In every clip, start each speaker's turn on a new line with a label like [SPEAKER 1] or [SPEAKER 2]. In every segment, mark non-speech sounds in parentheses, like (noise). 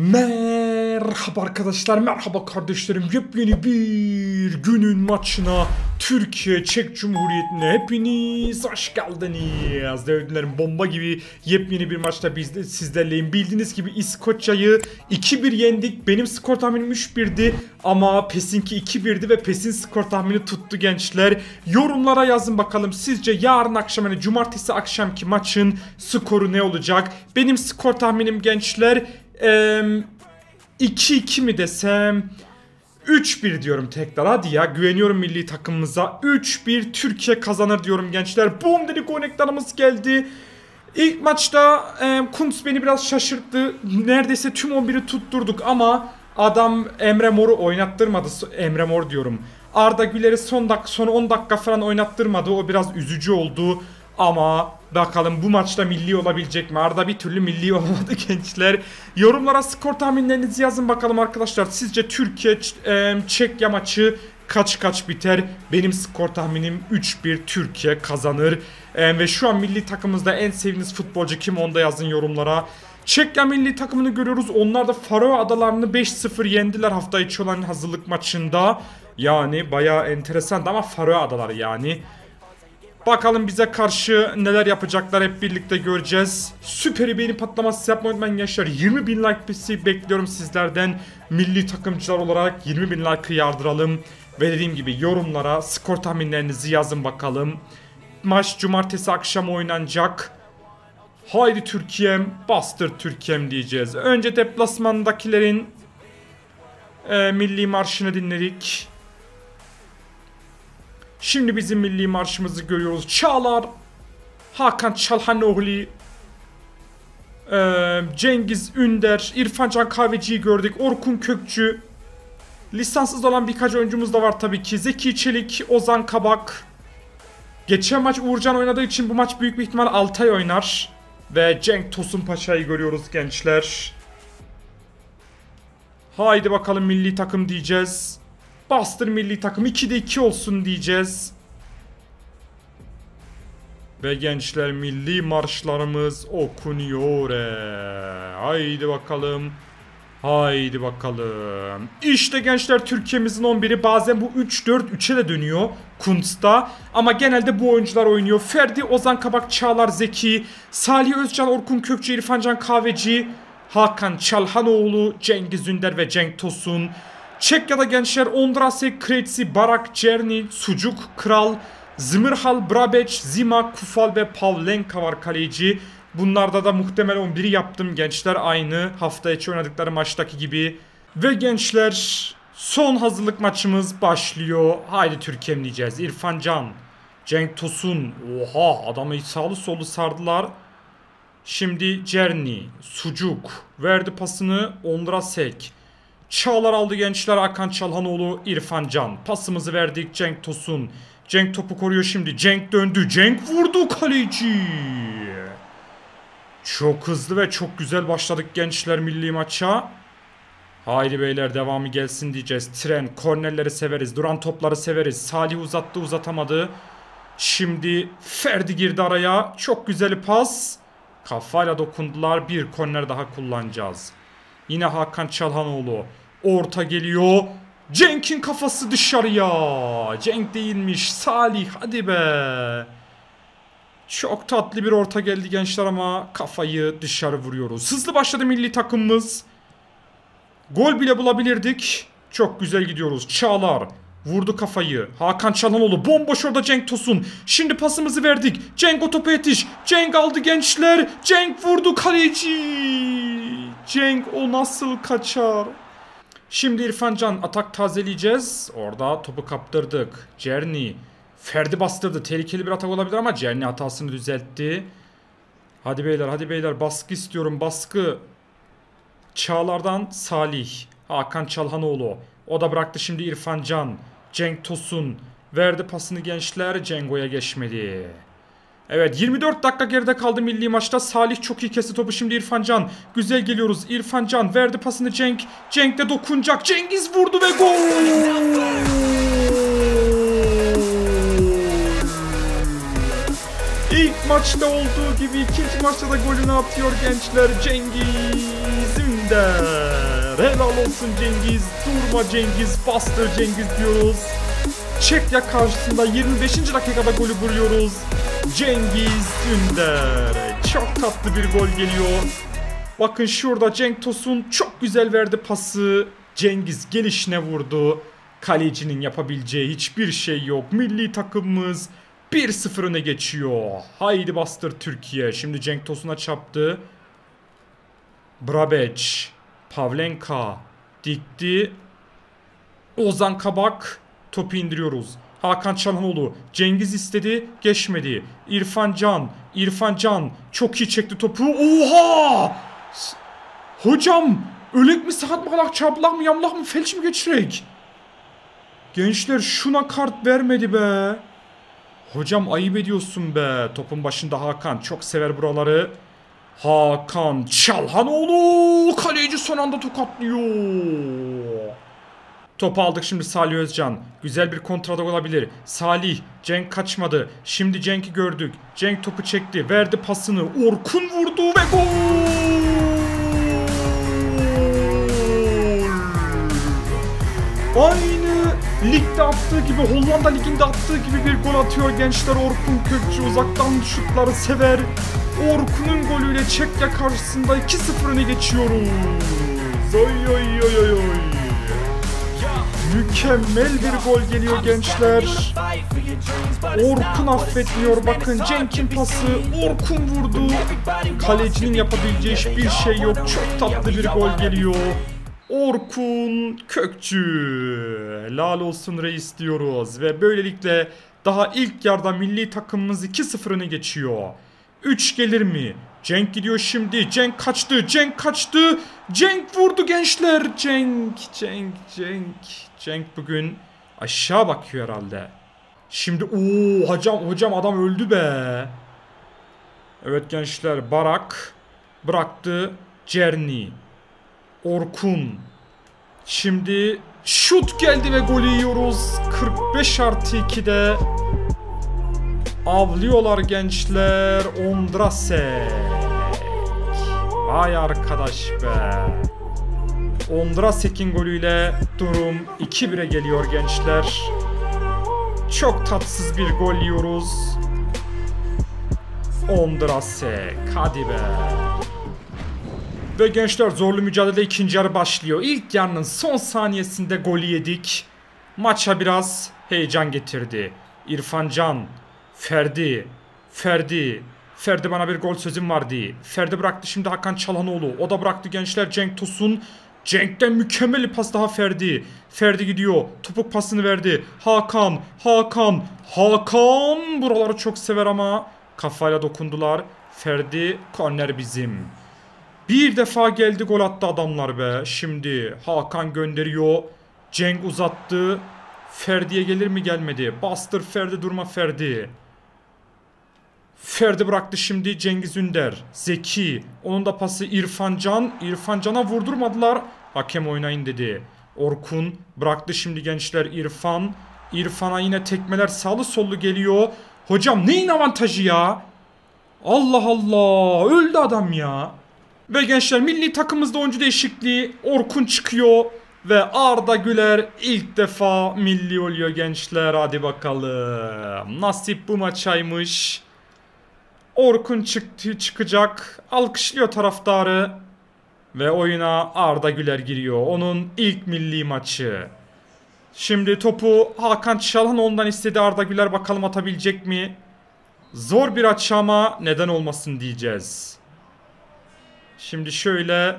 [SPEAKER 1] Merhaba arkadaşlar, merhaba kardeşlerim. Yepyeni bir günün maçına Türkiye Çek Cumhuriyeti'ne hepiniz hoş geldiniz. Devletlerin bomba gibi yepyeni bir maçta biz de sizlerleyim. Bildiğiniz gibi İskoçya'yı 2-1 yendik. Benim skor tahminim 3-1'di ama PES'inki 2-1'di ve PES'in skor tahmini tuttu gençler. Yorumlara yazın bakalım sizce yarın akşam yani cumartesi akşamki maçın skoru ne olacak? Benim skor tahminim gençler 2-2 mi desem? 3-1 diyorum tekrar. Hadi ya güveniyorum milli takımımıza. 3-1 Türkiye kazanır diyorum gençler. Boom dedik konektarımız geldi. İlk maçta e, Kuntz beni biraz şaşırttı. Neredeyse tüm 11'i tutturduk ama adam Emre Mor'u oynattırmadı. Emre Mor diyorum. Arda Güler'i son dakika son 10 dakika falan oynattırmadı. O biraz üzücü oldu ama bakalım bu maçta milli olabilecek mi? Arda bir türlü milli (laughs) olamadı gençler. Yorumlara skor tahminlerinizi yazın bakalım arkadaşlar. Sizce Türkiye e, Çekya maçı kaç kaç biter? Benim skor tahminim 3-1 Türkiye kazanır. E, ve şu an milli takımımızda en sevdiğiniz futbolcu kim onu da yazın yorumlara. Çekya milli takımını görüyoruz. Onlar da Faroe Adalarını 5-0 yendiler hafta içi olan hazırlık maçında. Yani bayağı enteresan ama Faroe Adaları yani. Bakalım bize karşı neler yapacaklar hep birlikte göreceğiz. Süperi beğeni patlaması yapmayı unutmayın gençler. 20 bin like pisi bekliyorum sizlerden. Milli takımcılar olarak 20 bin like'ı yardıralım. Ve dediğim gibi yorumlara skor tahminlerinizi yazın bakalım. Maç cumartesi akşam oynanacak. Haydi Türkiye'm, bastır Türkiye'm diyeceğiz. Önce deplasmandakilerin e, milli marşını dinledik. Şimdi bizim milli marşımızı görüyoruz. Çağlar, Hakan Çalhanoğlu, ee, Cengiz Ünder, İrfancan Kahveci'yi gördük. Orkun Kökçü. Lisanssız olan birkaç oyuncumuz da var tabii ki. Zeki Çelik, Ozan Kabak. Geçen maç Uğurcan oynadığı için bu maç büyük bir ihtimal Altay oynar. Ve Cenk Tosun Paşa'yı görüyoruz gençler. Haydi bakalım milli takım diyeceğiz. Bastır milli takım 2'de 2 olsun diyeceğiz. Ve gençler milli marşlarımız okunuyor. Haydi bakalım. Haydi bakalım. İşte gençler Türkiye'mizin 11'i bazen bu 3-4-3'e de dönüyor Kuntz'ta. Ama genelde bu oyuncular oynuyor. Ferdi, Ozan Kabak, Çağlar Zeki, Salih Özcan, Orkun Kökçü, İrfancan Kahveci, Hakan Çalhanoğlu, Cengiz Ünder ve Cenk Tosun. Çekya'da gençler Ondrasek, Kretsi, Barak, Cerny, Sucuk, Kral, Zmirhal, Brabec, Zima, Kufal ve Pavlenka var kaleci. Bunlarda da muhtemel 11'i yaptım gençler aynı hafta içi oynadıkları maçtaki gibi. Ve gençler son hazırlık maçımız başlıyor. Haydi Türkiye'm diyeceğiz. İrfan Can, Cenk Tosun. Oha adamı sağlı solu sardılar. Şimdi Cerny, Sucuk verdi pasını Ondrasek. Çağlar aldı gençler Hakan Çalhanoğlu, İrfan Can. Pasımızı verdik Cenk Tosun. Cenk topu koruyor şimdi. Cenk döndü. Cenk vurdu kaleci. Çok hızlı ve çok güzel başladık gençler milli maça. Haydi beyler devamı gelsin diyeceğiz. Tren, kornerleri severiz. Duran topları severiz. Salih uzattı uzatamadı. Şimdi Ferdi girdi araya. Çok güzel pas. Kafayla dokundular. Bir korner daha kullanacağız. Yine Hakan Çalhanoğlu. Orta geliyor. Cenk'in kafası dışarıya. Cenk değilmiş. Salih hadi be. Çok tatlı bir orta geldi gençler ama kafayı dışarı vuruyoruz. Hızlı başladı milli takımımız. Gol bile bulabilirdik. Çok güzel gidiyoruz. Çağlar vurdu kafayı. Hakan Çalhanoğlu bomboş orada Cenk Tosun. Şimdi pasımızı verdik. Cenk o topa yetiş. Cenk aldı gençler. Cenk vurdu kaleci. Cenk o nasıl kaçar? Şimdi İrfan Can atak tazeleyeceğiz. Orada topu kaptırdık. Cerny. Ferdi bastırdı. Tehlikeli bir atak olabilir ama Cerny hatasını düzeltti. Hadi beyler hadi beyler baskı istiyorum baskı. Çağlar'dan Salih. Hakan Çalhanoğlu. O da bıraktı şimdi İrfan Can. Cenk Tosun. Verdi pasını gençler. Cengo'ya geçmedi. Evet 24 dakika geride kaldı milli maçta. Salih çok iyi kesti topu şimdi İrfan Can. Güzel geliyoruz. İrfan Can verdi pasını Cenk. Cenk de dokunacak. Cengiz vurdu ve gol. İlk maçta olduğu gibi ikinci maçta da golünü atıyor gençler. Cengiz Ünder. Helal olsun Cengiz. Durma Cengiz. Bastır Cengiz diyoruz. Çekya karşısında 25. dakikada golü buluyoruz. Cengiz Ünder. Çok tatlı bir gol geliyor. Bakın şurada Cenk Tosun çok güzel verdi pası. Cengiz gelişine vurdu. Kalecinin yapabileceği hiçbir şey yok. Milli takımımız 1-0 öne geçiyor. Haydi bastır Türkiye. Şimdi Cenk Tosun'a çaptı. Brabec. Pavlenka. Dikti. Ozan Kabak. Topu indiriyoruz. Hakan Çalhanoğlu. Cengiz istedi. Geçmedi. İrfan Can. İrfan Can. Çok iyi çekti topu. Oha! Hocam. Ölek mi sakat mı kalak çaplak mı yamlak mı felç mi geçirek? Gençler şuna kart vermedi be. Hocam ayıp ediyorsun be. Topun başında Hakan. Çok sever buraları. Hakan Çalhanoğlu. Kaleci son anda tokatlıyor. Topu aldık şimdi Salih Özcan. Güzel bir kontradak olabilir. Salih, Cenk kaçmadı. Şimdi Cenk'i gördük. Cenk topu çekti. Verdi pasını. Orkun vurdu ve gol! Aynı ligde attığı gibi, Hollanda liginde attığı gibi bir gol atıyor gençler. Orkun Kökçü uzaktan şutları sever. Orkun'un golüyle Çekya karşısında 2-0 öne geçiyoruz. Oy oy oy oy oy. Mükemmel bir gol geliyor gençler. Orkun affetmiyor. Bakın Cenk'in pası. Orkun vurdu. Kalecinin yapabileceği hiçbir şey yok. Çok tatlı bir gol geliyor. Orkun Kökçü. Lal olsun reis diyoruz. Ve böylelikle daha ilk yarıda milli takımımız 2-0 öne geçiyor. 3 gelir mi? Cenk gidiyor şimdi. Cenk kaçtı. Cenk kaçtı. Cenk vurdu gençler. Cenk, Cenk, Cenk. Cenk bugün aşağı bakıyor herhalde. Şimdi ooo hocam hocam adam öldü be. Evet gençler Barak bıraktı Cerni. Orkun. Şimdi şut geldi ve golü yiyoruz. 45 artı 2'de Avlıyorlar gençler. Ondrasek. Vay arkadaş be. Ondrasek'in golüyle durum 2-1'e geliyor gençler. Çok tatsız bir gol yiyoruz. Ondrasek. Hadi be. Ve gençler zorlu mücadele ikinci yarı başlıyor. İlk yarının son saniyesinde golü yedik. Maça biraz heyecan getirdi. İrfan Can Ferdi. Ferdi. Ferdi bana bir gol sözüm vardı. Ferdi bıraktı şimdi Hakan Çalhanoğlu. O da bıraktı gençler Cenk Tosun. Cenk'ten mükemmel bir pas daha Ferdi. Ferdi gidiyor. Topuk pasını verdi. Hakan. Hakan. Hakan. Buraları çok sever ama kafayla dokundular. Ferdi korner bizim. Bir defa geldi gol attı adamlar be. Şimdi Hakan gönderiyor. Cenk uzattı. Ferdi'ye gelir mi gelmedi. Bastır Ferdi durma Ferdi. Ferdi bıraktı şimdi Cengiz Ünder. Zeki. Onun da pası İrfan Can. İrfan Can'a vurdurmadılar. Hakem oynayın dedi. Orkun bıraktı şimdi gençler İrfan. İrfan'a yine tekmeler sağlı sollu geliyor. Hocam neyin avantajı ya? Allah Allah. Öldü adam ya. Ve gençler milli takımımızda oyuncu değişikliği. Orkun çıkıyor. Ve Arda Güler ilk defa milli oluyor gençler. Hadi bakalım. Nasip bu maçaymış. Orkun çıktı çıkacak. Alkışlıyor taraftarı. Ve oyuna Arda Güler giriyor. Onun ilk milli maçı. Şimdi topu Hakan Çalhanoğlu'ndan istedi Arda Güler. Bakalım atabilecek mi? Zor bir açı ama neden olmasın diyeceğiz. Şimdi şöyle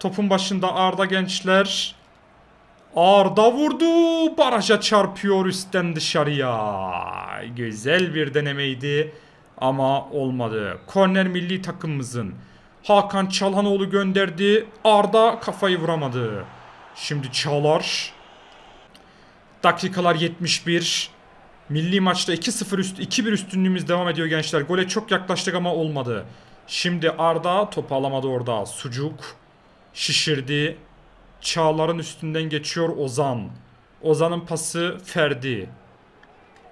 [SPEAKER 1] topun başında Arda gençler. Arda vurdu. Baraja çarpıyor üstten dışarıya. Güzel bir denemeydi. Ama olmadı. Korner milli takımımızın. Hakan Çalhanoğlu gönderdi. Arda kafayı vuramadı. Şimdi Çağlar. Dakikalar 71. Milli maçta 2-0 üst 2-1 üstünlüğümüz devam ediyor gençler. Gole çok yaklaştık ama olmadı. Şimdi Arda topu alamadı orada. Sucuk şişirdi. Çağlar'ın üstünden geçiyor Ozan. Ozan'ın pası Ferdi.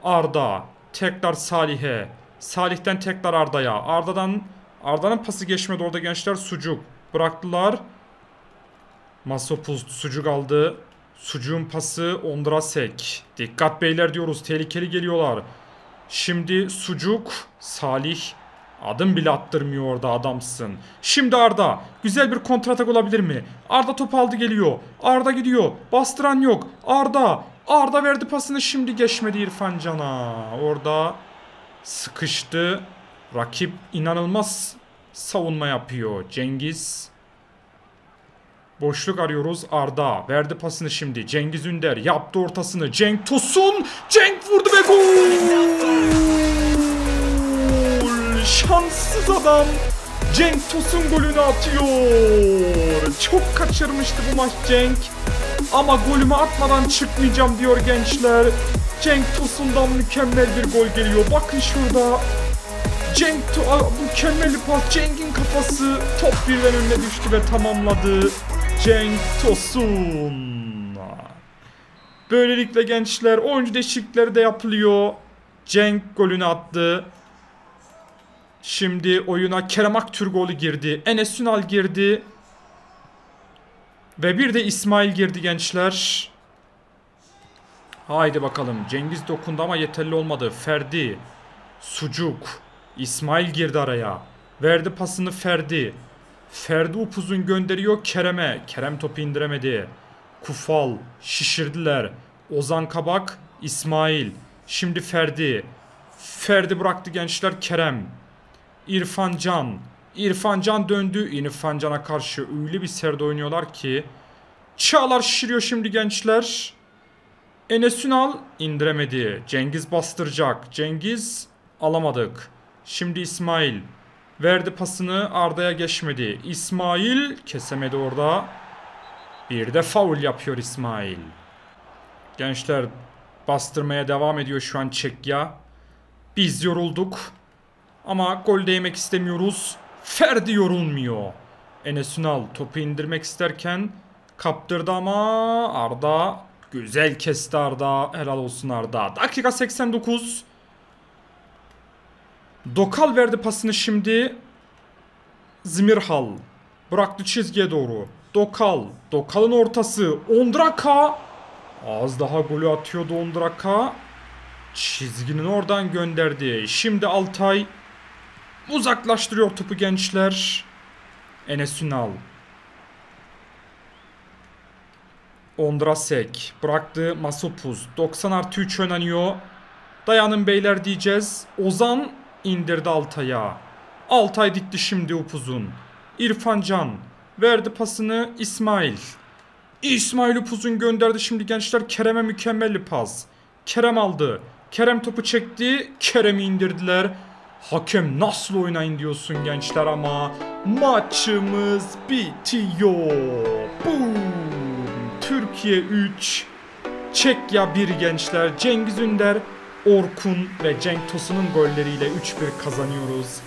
[SPEAKER 1] Arda tekrar Salih'e. Salih'ten tekrar Arda'ya. Arda'dan Arda'nın pası geçmedi orada gençler sucuk. Bıraktılar. Masopust sucuk aldı. Sucuğun pası Ondrasek. Dikkat beyler diyoruz. Tehlikeli geliyorlar. Şimdi sucuk Salih adım bile attırmıyor orada adamsın. Şimdi Arda güzel bir kontratak olabilir mi? Arda top aldı geliyor. Arda gidiyor. Bastıran yok. Arda Arda verdi pasını şimdi geçmedi İrfan Can'a. Orada sıkıştı. Rakip inanılmaz savunma yapıyor. Cengiz Boşluk arıyoruz. Arda verdi pasını şimdi. Cengiz Ünder yaptı ortasını. Cenk Tosun. Cenk vurdu ve gol. Şanssız adam. Cenk Tosun golünü atıyor. Çok kaçırmıştı bu maç Cenk. Ama golümü atmadan çıkmayacağım diyor gençler. Cenk Tosun'dan mükemmel bir gol geliyor. Bakın şurada. Cenk mükemmel bir pas. Cenk'in kafası top birden önüne düştü ve tamamladı. Cenk Tosun. Böylelikle gençler oyuncu değişiklikleri de yapılıyor. Cenk golünü attı. Şimdi oyuna Kerem Aktürkoğlu girdi. Enes Ünal girdi. Ve bir de İsmail girdi gençler. Haydi bakalım. Cengiz dokundu ama yeterli olmadı. Ferdi. Sucuk. İsmail girdi araya. Verdi pasını Ferdi. Ferdi upuzun gönderiyor Kerem'e. Kerem topu indiremedi. Kufal. Şişirdiler. Ozan Kabak. İsmail. Şimdi Ferdi. Ferdi bıraktı gençler Kerem. İrfan Can. İrfan Can döndü. İrfan Can'a karşı öyle bir serde oynuyorlar ki. Çağlar şişiriyor şimdi gençler. Enes Ünal indiremedi. Cengiz bastıracak. Cengiz alamadık. Şimdi İsmail. Verdi pasını Arda'ya geçmedi. İsmail kesemedi orada. Bir de faul yapıyor İsmail. Gençler bastırmaya devam ediyor şu an Çekya. Biz yorulduk. Ama gol değmek istemiyoruz. Ferdi yorulmuyor. Enes Ünal topu indirmek isterken kaptırdı ama Arda güzel kesti Arda. Helal olsun Arda. Dakika 89. Dokal verdi pasını şimdi. Zimirhal. Bıraktı çizgiye doğru. Dokal. Dokal'ın ortası. Ondraka. Az daha golü atıyordu Ondraka. Çizginin oradan gönderdi. Şimdi Altay uzaklaştırıyor topu gençler. Enes Ünal. Ondrasek bıraktı Masopuz. 90 artı 3 oynanıyor. Dayanın beyler diyeceğiz. Ozan indirdi Altay'a. Altay dikti şimdi upuzun. İrfan Can verdi pasını İsmail. İsmail upuzun gönderdi şimdi gençler Kerem'e mükemmel bir pas. Kerem aldı. Kerem topu çekti. Kerem'i indirdiler. Hakem nasıl oynayın diyorsun gençler ama maçımız bitiyor. Boom. Türkiye 3, Çekya 1 gençler. Cengiz Ünder, Orkun ve Cenk Tosun'un golleriyle 3-1 kazanıyoruz.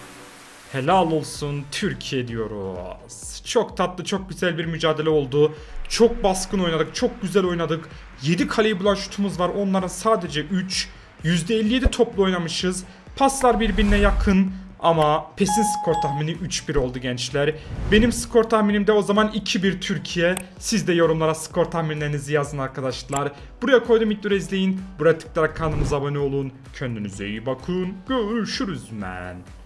[SPEAKER 1] Helal olsun Türkiye diyoruz. Çok tatlı, çok güzel bir mücadele oldu. Çok baskın oynadık, çok güzel oynadık. 7 kaleyi bulan şutumuz var. Onların sadece 3. %57 toplu oynamışız. Paslar birbirine yakın. Ama PES'in skor tahmini 3-1 oldu gençler. Benim skor tahminim de o zaman 2-1 Türkiye. Siz de yorumlara skor tahminlerinizi yazın arkadaşlar. Buraya koydum videoları izleyin. Buraya tıklayarak kanalımıza abone olun. Kendinize iyi bakın. Görüşürüz men.